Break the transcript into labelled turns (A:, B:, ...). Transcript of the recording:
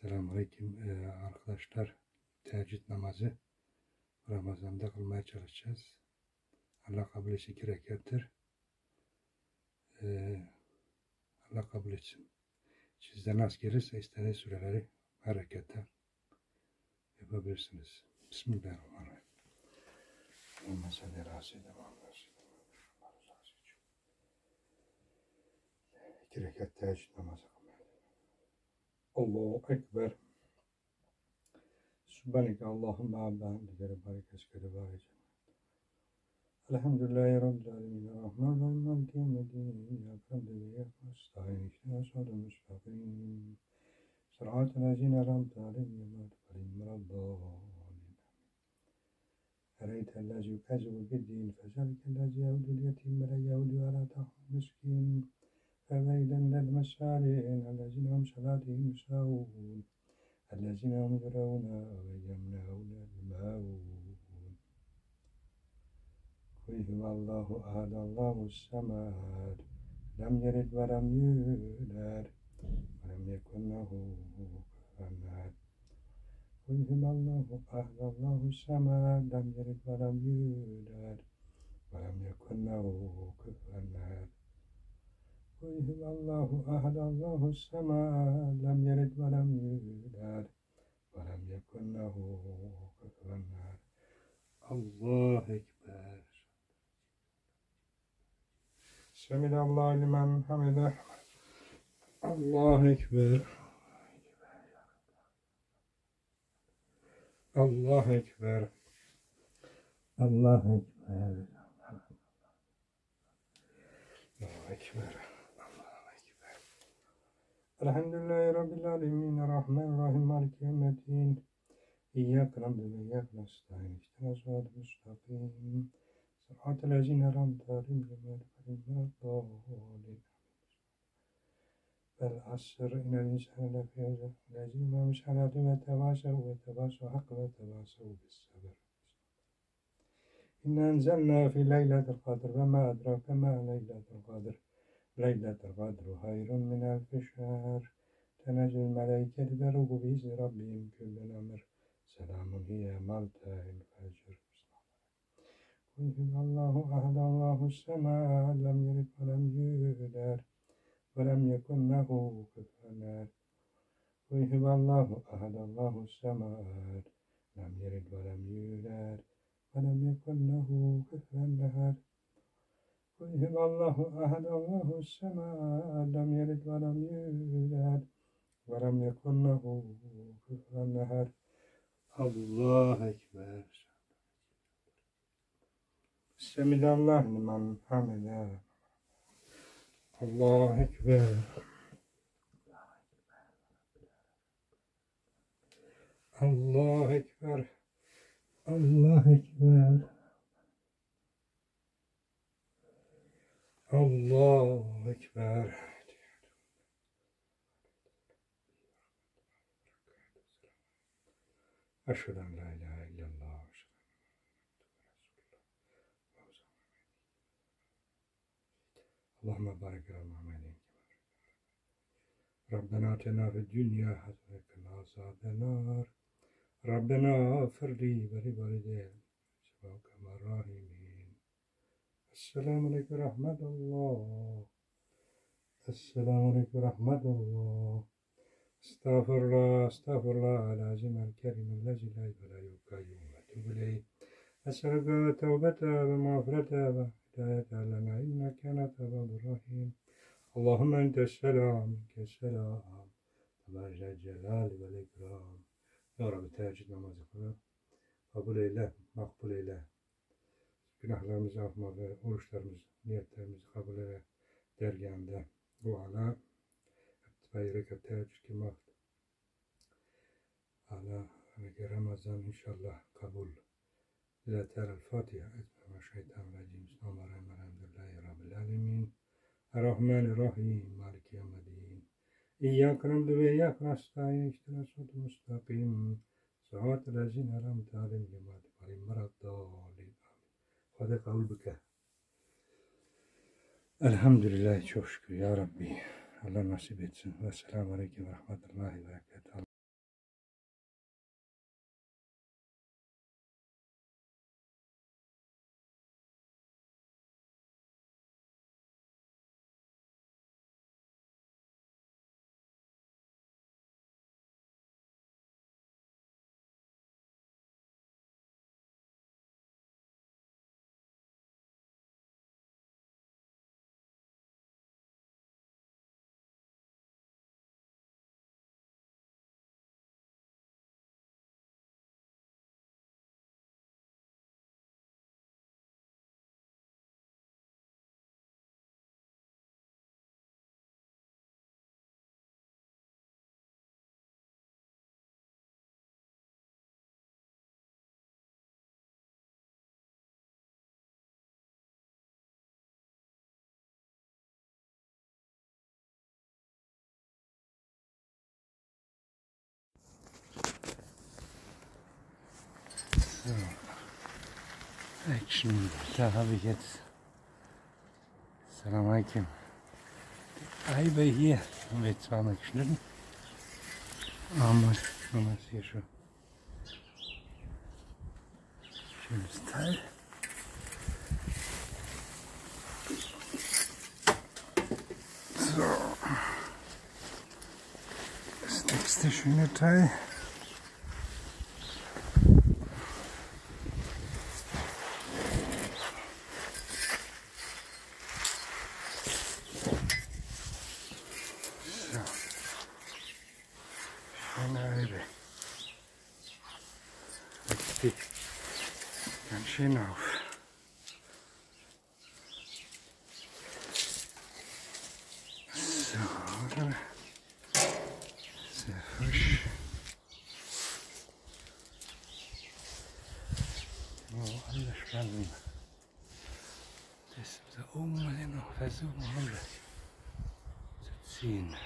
A: Selamünaleyküm ee, arkadaşlar. Teheccüd namazı Ramazan'da kılmaya çalışacağız. Allah kabul etsin iki rekattir. Ee, Allah kabul etsin. Sizden az gelirse istediğiniz süreleri harekete yapabilirsiniz. Bismillahirrahmanirrahim. Salli ala seyyidina Muhammed. İki rekat teheccüd namazı الله أكبر. سبحانك اللهم وبحمدك ربك أشكر بارك الحمد لله رب العالمين الرحمن الرحيم مالك يوم الدين إياك نعبد وإياك نستعين اهدنا الصراط المستقيم. صراط الذين أنعمت عليهم غير المغضوب عليهم أريت الذي يكذب بالدين فذلك الذي يهود اليتيم ولا يهود على طعام مسكين. فويلا للمسالين الذين هم صلاتهم يساوون الذين هم يرون ويمنعون الماعون قل هو الله أحد الله الصمد لم يلد ولم يولد ولم يكن له كفوا أحد قل هو الله أحد الله الصمد لم يلد ولم يولد ولم يكن له كفوا أحد Kul huvallahu ahad Allahu sema lem yerid ve lem yulad ve lem yekun lehu kufuven Allah ekber. Semilallahu limen hamide. Allah ekber. Allah ekber. Allah ekber. Allah ekber. الحمد لله رب العالمين الرحمن الرحيم مالك يوم الدين. إياك نعبد وإياك نستعين اهدنا الصراط المستقيم. صراط الذين أنعمت عليهم غير عليهم والعصر إن الإنسان لفي خسر الذين هم صلاة وتواصوا وتواصوا حق وتواصوا بالصبر. إن أنزلنا في ليلة القدر وما أدراك ما ليلة القدر. ليلة القدر خير من ألف شهر. تنزل الملائكة بالروح بإذن ربهم كل أمر سلام هي ملتى الفجر. قل هو الله أحد الله الصمد لم يلد ولم يولد ولم يكن له كفوا. أحد قل الله أحد الله الصمد لم يلد ولم يولد ولم يكن له كفوا. Kul huvallahu ahad Allahu sema lem yelid ve lem yulad ve lem yekun lahu kufuven ehad. Allah ekber. Semidallah limen hamide. Allah ekber. Allah ekber. Allah ekber. Allahu Ekber. Eşhedü en la ilahe illallah. Allahümme barik ala Muhammedin. Rabbena atina fi dünya haseneten azaben nar. Rabbena afirli ve li valideyye. Sebevke merrahimin. السلام عليكم ورحمة الله. السلام عليكم ورحمة الله. استغفر الله استغفر الله العظيم الكريم الذي لا إله إلا هو القيوم وأتوب إليه. أسألك توبة ومغفرة وهداية لنا إنك أنت التواب الرحيم. اللهم أنت السلام منك السلام. تبارك الجلال والإكرام. Rabbi teheccüd namazı kılır. Kabul eyle, makbul eyle. Günahlarımızı affma ve oruçlarımızı, niyetlerimizi kabul eyle. Dergahında duala ve rekat teheccüd kılmak. Allah Ramazan inşallah kabul. Zaten el-Fatiha etme ve şeytan racim. Bismillahirrahmanirrahim. Elhamdülillahi Rabbil alemin. Errahmanirrahim. Maliki yevmiddin. İyyâke na'budu ve iyyâke nestaîn. İhdina sıratal müstakîm. Sıratal lezîne en'amte aleyhim mağdûbi kabul bike. Elhamdülillah çok şükür ya Rabbi. Allah nasip etsin. Ve selamun aleyküm ve rahmetullahi ve berekatuhu. Action. Da habe ich jetzt. Salam alaikum. Die Eibe hier haben wir zweimal geschnitten. Aber man ist hier schon. Schönes Teil. So. Das nächste schöne Teil. So. Schöne Eibe. Die ganz schön auf. So? Sehr frisch. Oh, alle spannend. Das da oben mal noch versuchen, runter zu ziehen.